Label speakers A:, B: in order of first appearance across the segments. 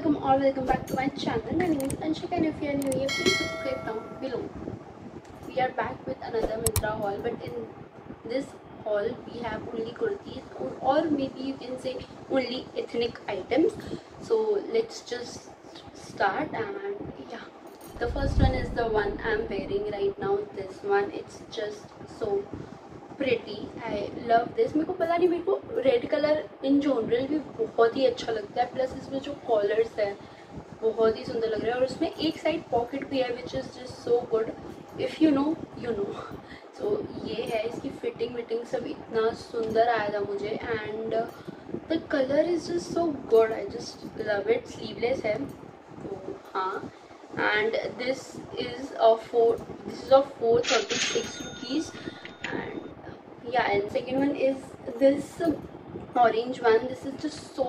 A: welcome or welcome back to my channel. My name is Anshika and if you are new here, please subscribe down below. We are back with another Mitra haul but in this haul we have only kurtis or, or maybe you can say only ethnic items. So let's just start and yeah. The first one is the one I'm wearing right now. This one it's just so pretty I love this मेरे को पता नहीं, मेरे को red colour in general भी बहुत ही अच्छा लगता है प्लस इसमें जो कॉलर्स है, बहुत ही सुंदर लग रहा है। और उसमें एक साइड पॉकेट भी है which is just so good if you know you know so ये है इसकी फिटिंग विटिंग सब इतना सुंदर आया था मुझे। And the colour is just so good I just love it sleeveless है. तो हाँ. Is a four this is a four thirty six rupees yeah, and second one is this orange one. This is just so,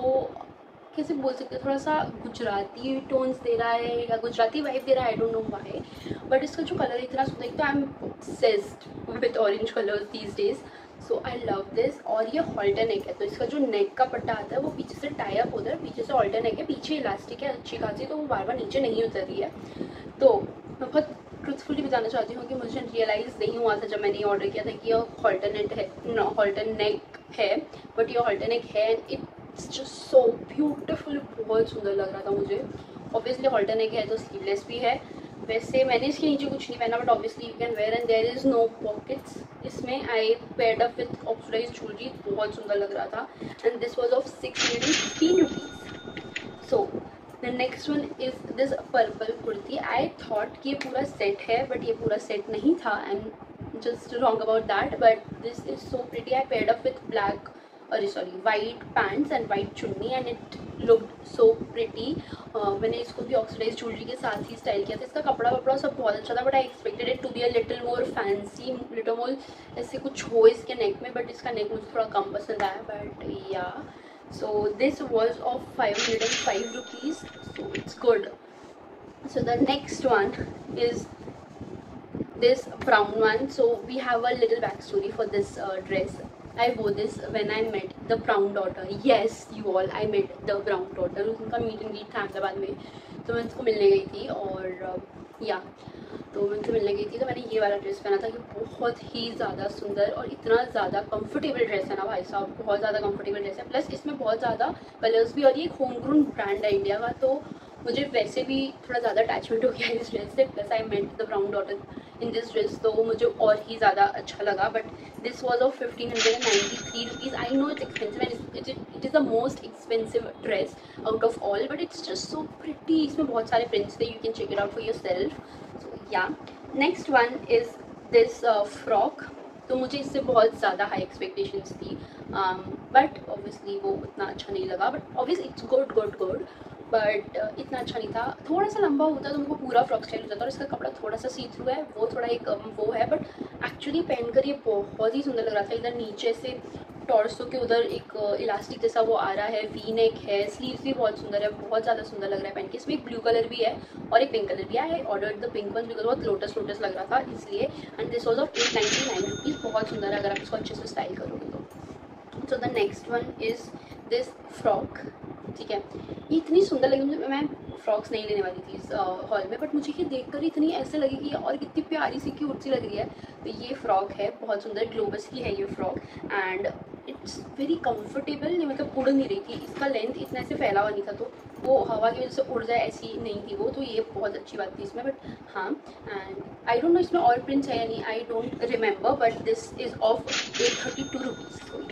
A: कैसे बोल सकते हैं? थोड़ा सा Gujarati tones दे रहा है या गुजराती वाइब दे रहा है I don't know why but इसका जो कलर इतना सुंदर, एक तो I am obsessed with orange colours these days so I love this और ये हॉल्टर नेक है तो इसका जो नेक का पट्टा आता है, वो पीछे से टाई अप होता है, पीछे से हॉल्टर नेक है, पीछे इलास्टिक है, अच्छी खासी तो वो बार बार नीचे नहीं उतर रही है। तो बताना चाहती हूँ कि मुझे रियलाइज़ नहीं हुआ था जब मैंने ये ऑर्डर किया था कि ये हॉल्टरनेट है हॉल्टन नेक है बट ये हॉल्टन नेक है इट्स जस्ट सो ब्यूटिफुल बहुत सुंदर लग रहा था मुझे। ऑब्वियसली हॉल्टन नेक है तो स्लीवलेस भी है। वैसे मैंने इसके नीचे कुछ नहीं पहना but obviously you can wear and there is no pockets इसमें I paired up with oxidised jewellery बहुत सुंदर लग रहा था। And this was of six hundred and fifteen rupees so the next one is this purple kurti I thought कि ये पूरा set है बट ये पूरा सेट नहीं था am just wrong about that but this is so pretty I paired up with black और sorry white pants and white chunni and it look so pretty मैंने इसको भी ऑक्सीडाइज ज्वेलरी के साथ ही स्टाइल किया था। इसका कपड़ा वपड़ा सब बहुत अच्छा था but I expected it to be a little more fancy little more ऐसे कुछ हो इसके नेक में बट इसका नेक मुझे थोड़ा कम पसंद आया बट या so this was of 505 rupees so it's good so the next one is this brown one so we have a little backstory for this uh, dress I wore this when I met the brown daughter. Yes, you all, I met the brown daughter. उनका meet and greet था अहमदाबाद में तो मैं उसको मिलने गई थी और या तो मैं उनसे मिलने गई थी तो मैंने ये वाला ड्रेस पहना था कि बहुत ही ज़्यादा सुंदर और इतना ज़्यादा कंफर्टेबल ड्रेस है ना भाई साहब, बहुत ज़्यादा कंफर्टेबल ड्रेस है। प्लस इसमें बहुत ज़्यादा कलर्स भी और ये एक होम ग्रोन ब्रांड है इंडिया का तो मुझे वैसे भी थोड़ा ज़्यादा अटैचमेंट हो गया इस ड्रेस से। Plus I met the brown daughter in this dress तो मुझे और ही ज़्यादा अच्छा लगा। But this was of fifteen hundred and ninety three rupees I know it's expensive and it is the most expensive dress out of all but it's just so pretty इसमें बहुत सारे प्रिंट्स थे you can check it out for yourself या next one is this frock तो मुझे इससे बहुत ज़्यादा हाई एक्सपेक्टेशंस थी। बट um, ऑब्वियसली वो उतना अच्छा नहीं लगा। But obvious it's good good good but इतना अच्छा नहीं था। थोड़ा सा लंबा होता तो उनको पूरा फ्रॉक स्टाइल हो जाता और इसका कपड़ा थोड़ा सा सी थ्रू है। वो थोड़ा एक um, वो है। बट एक्चुअली पहनकर ये बहुत ही सुंदर लग रहा था। इधर नीचे से टॉर्सो के उधर एक इलास्टिक जैसा वो आ रहा है वी नेक है स्लीव्स भी बहुत सुंदर है, बहुत ज़्यादा सुंदर लग रहा है पहन के। इसमें एक ब्लू कलर भी है और एक पिंक कलर भी है। Order the pink one because बहुत लोटस लोटस लग रहा था इसलिए। And this was of at ninety nine rupees बहुत सुंदर है अगर आप इसको अच्छे से स्टाइल करोगे तो। So the next one is this frock ठीक है? ये इतनी सुंदर लगी मुझे। मैं फ्रॉक्स नहीं लेने वाली थी इस हॉल में। बट मुझे ये देख देखकर इतनी ऐसे लगी कि और कितनी प्यारी सी क्यूट सी लग रही है। तो ये फ्रॉक है, बहुत सुंदर ग्लोबस की है ये frock and it's very comfortable नहीं मतलब उड़ नहीं रही थी। इसका लेंथ इतना ऐसे फैला हुआ नहीं था तो वो हवा की वजह से उड़ जाए ऐसी नहीं थी वो तो ये बहुत अच्छी बात थी इसमें बट हाँ एंड आई डोंट नो इसमें ऑल प्रिंट्स है या नहीं I don't remember but this is of at thirty two rupees तो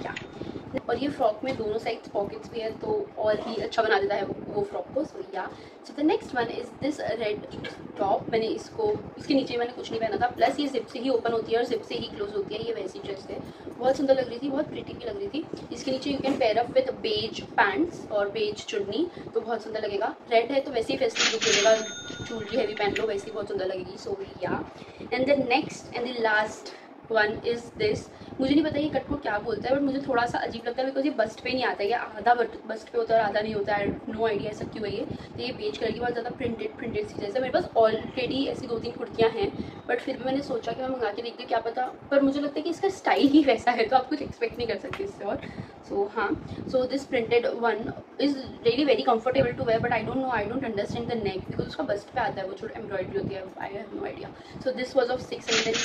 A: और ये फ्रॉक में दोनों साइड पॉकेट्स भी है तो और ही अच्छा बना देता है वो, वो फ्रॉक को so yeah so the next one is this red top मैंने इसको इसके नीचे मैंने कुछ नहीं पहना था. प्लस ये जिप से ही ओपन होती है और जिप से ही क्लोज होती है ये वैसी ड्रेस है. बहुत सुंदर लग रही थी बहुत प्रिटी भी लग रही थी. इसके नीचे you can pair up with beige pants और बेज चुन्नी तो बहुत सुंदर लगेगा. रेड है तो वैसे ही फेस्टिव लुक देगा ज्वेलरी हैवी पहन लो वैसे ही बहुत सुंदर लगेगी so yeah and the next and the last one is this मुझे नहीं पता ये कट को क्या बोलता है बट मुझे थोड़ा सा अजीब लगता है बिकॉज़ ये बस्ट पे नहीं आता है, ये आधा बस्ट पे होता है और आधा नहीं होता है नो आइडिया ऐसा क्यों है ये? तो ये बेच कलर की बहुत ज़्यादा प्रिंटेड प्रिंटेड सी जैसे मेरे पास ऑलरेडी ऐसी दो तीन कुर्तियाँ हैं बट फिर भी मैंने सोचा कि मैं मंगा के देखती हूँ, क्या पता। पर मुझे लगता है कि इसका स्टाइल ही वैसा है तो आप कुछ एक्सपेक्ट नहीं कर सकते इससे और। सो हाँ. So this printed one is really very comfortable to wear but I don't know I don't understand the neck because उसका बस्ट पे आता है, वो छोटा एम्ब्रॉयडरी होती है I have no idea so this was of six hundred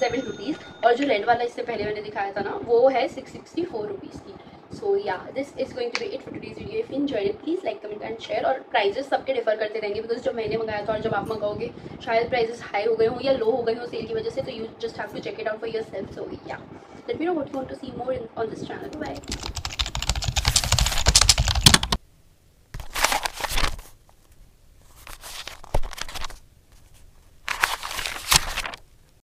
A: seven rupees और जो रेड वाला इससे पहले मैंने दिखाया था ना, वो है सिक्स सिक्सटी फोर रुपीज़ की. So yeah this is going to be it for today's video if you enjoy it please like comment and share और प्राइजेस सबके डिफर करते रहेंगे बिकॉज़ जब मैंने मंगाया था और जब आप मंगाओगे, शायद प्राइजेस हाई हो गए हो या लो हो गए हो सेल की वजह से तो you just have to check it out for yourself so yeah let me know what you want to see more on this channel bye